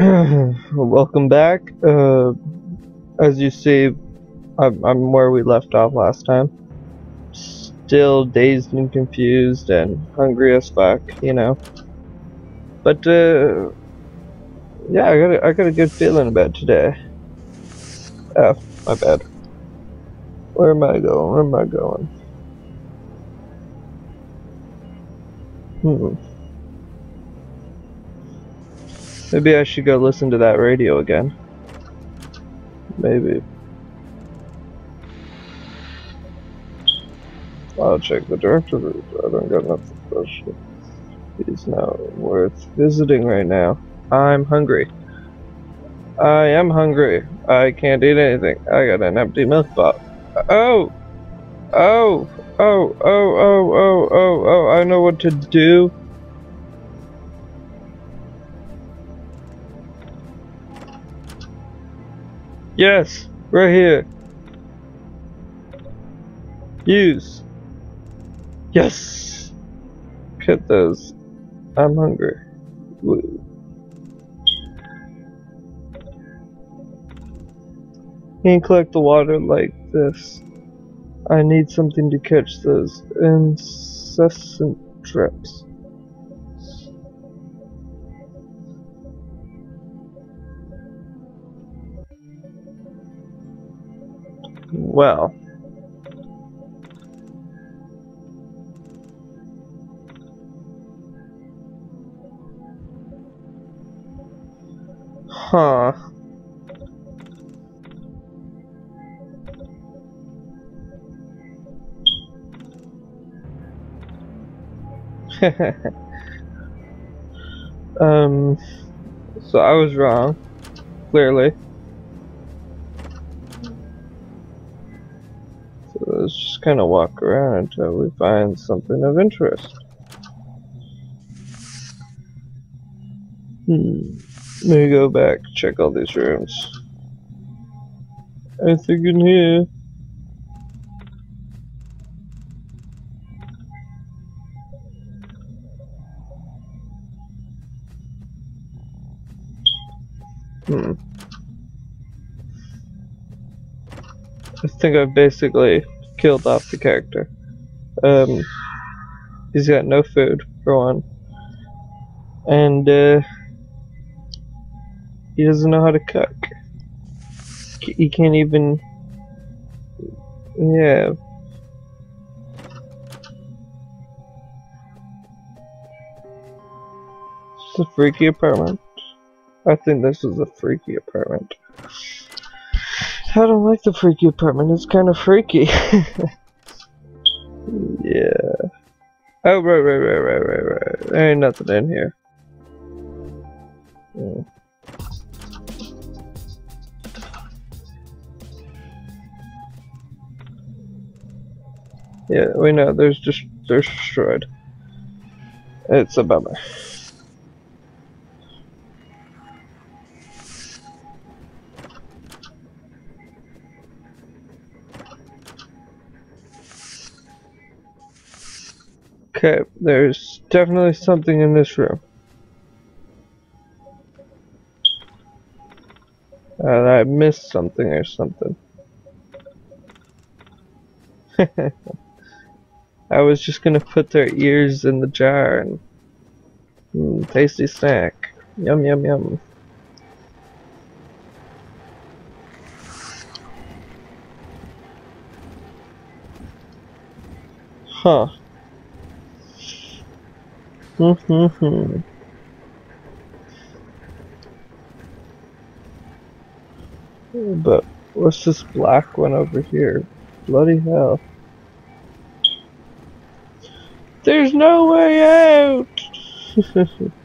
Welcome back. Uh, as you see, I'm, I'm where we left off last time. Still dazed and confused and hungry as fuck, you know. But uh, yeah, I got a, I got a good feeling about today. Oh, my bad. Where am I going? Where am I going? Hmm. Maybe I should go listen to that radio again. Maybe. I'll check the directory. I don't got nothing special. It's not worth visiting right now. I'm hungry. I am hungry. I can't eat anything. I got an empty milk bottle. Oh! Oh! Oh, oh, oh, oh, oh, oh, I know what to do. Yes, right here. Use. Yes. Cut those. I'm hungry. Woo. Can't collect the water like this. I need something to catch those incessant drips. Well. Huh. um, so I was wrong, clearly. Kind of walk around until we find something of interest. Hmm. Let me go back, check all these rooms. Anything in here? Hmm. I think I've basically killed off the character. Um, he's got no food, for one. And, uh, he doesn't know how to cook. He can't even, yeah. It's a freaky apartment. I think this is a freaky apartment. I don't like the freaky apartment, it's kind of freaky. yeah. Oh, right, right, right, right, right, right. There ain't nothing in here. Hmm. Yeah, we know, there's just, there's destroyed. It's a bummer. Okay, there's definitely something in this room. Uh, I missed something or something. I was just gonna put their ears in the jar and mm, tasty snack. Yum yum yum. Huh. Mm-hmm. But what's this black one over here? Bloody hell. There's no way out!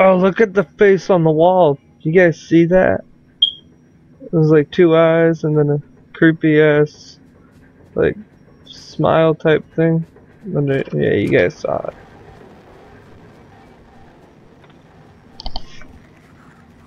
Oh, look at the face on the wall. You guys see that? It was like two eyes and then a creepy ass, like, smile type thing. Yeah, you guys saw it.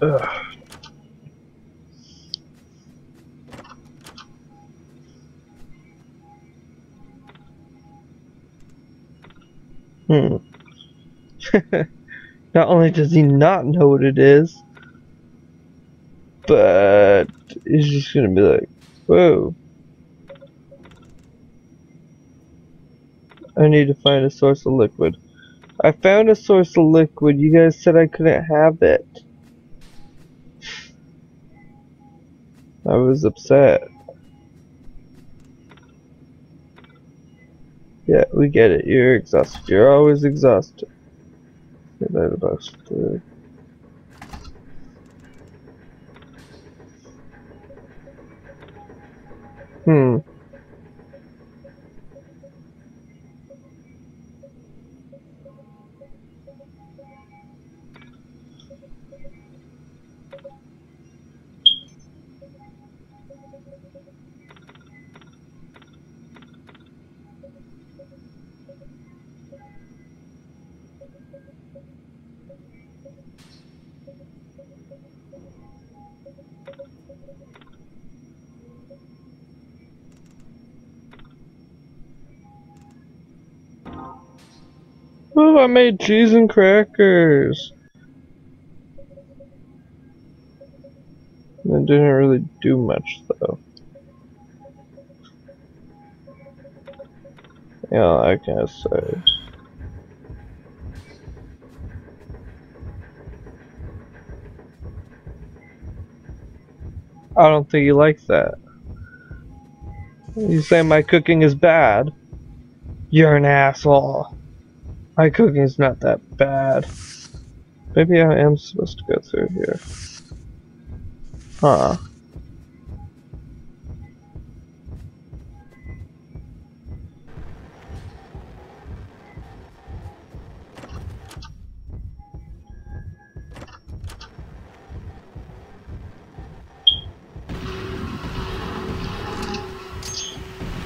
Ugh. Hmm. not only does he not know what it is, but he's just gonna be like, whoa. I need to find a source of liquid. I found a source of liquid. You guys said I couldn't have it. I was upset. Yeah, we get it. You're exhausted. You're always exhausted. Hmm. Oh, I made cheese and crackers. It didn't really do much, though. Yeah, I can't say. I don't think you like that. You say my cooking is bad? You're an asshole. My cooking's not that bad. Maybe I am supposed to go through here. Huh.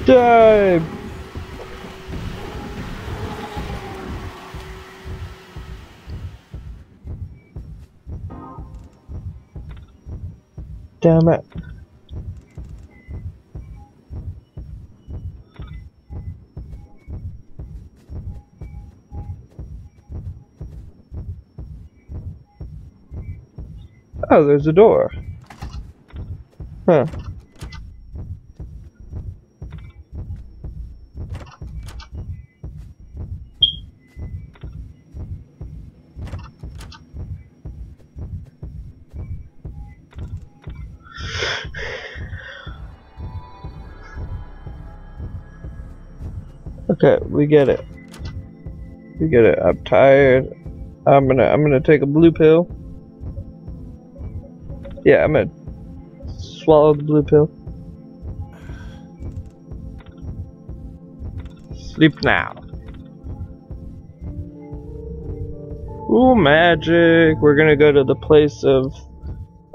Die! Damn it. Oh, there's a door. Huh. Okay, we get it. We get it. I'm tired. I'm gonna I'm gonna take a blue pill. Yeah, I'm gonna swallow the blue pill. Sleep now. Ooh, magic. We're gonna go to the place of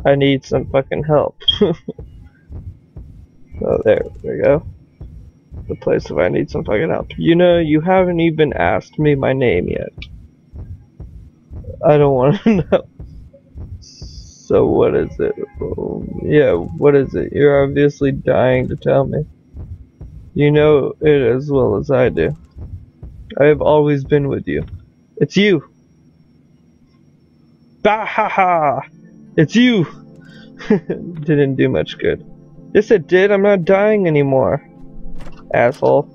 I need some fucking help. oh, there, there we go the place if I need some fucking help. You know, you haven't even asked me my name yet. I don't want to know. So what is it? Yeah, what is it? You're obviously dying to tell me. You know it as well as I do. I have always been with you. It's you. Bah ha ha! It's you! Didn't do much good. Yes it did, I'm not dying anymore. Asshole.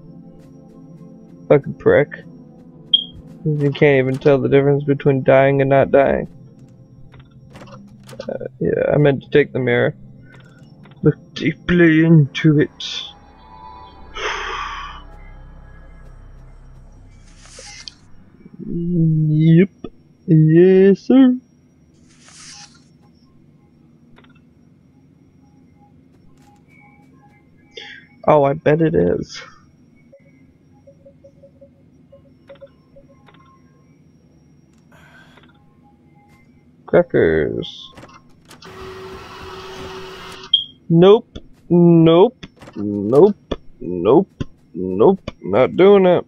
Fucking prick. You can't even tell the difference between dying and not dying. Uh, yeah, I meant to take the mirror. Look deeply into it. yep. Yes, sir. Oh, I bet it is. Crackers. Nope. Nope. Nope. Nope. Nope. Not doing it.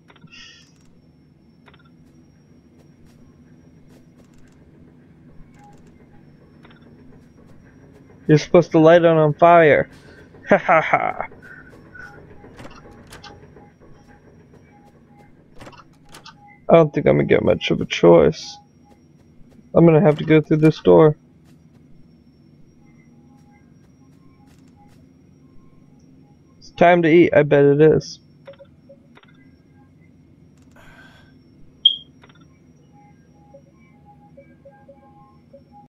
You're supposed to light it on fire. Ha ha ha. I don't think I'm gonna get much of a choice. I'm gonna have to go through this door. It's time to eat, I bet it is.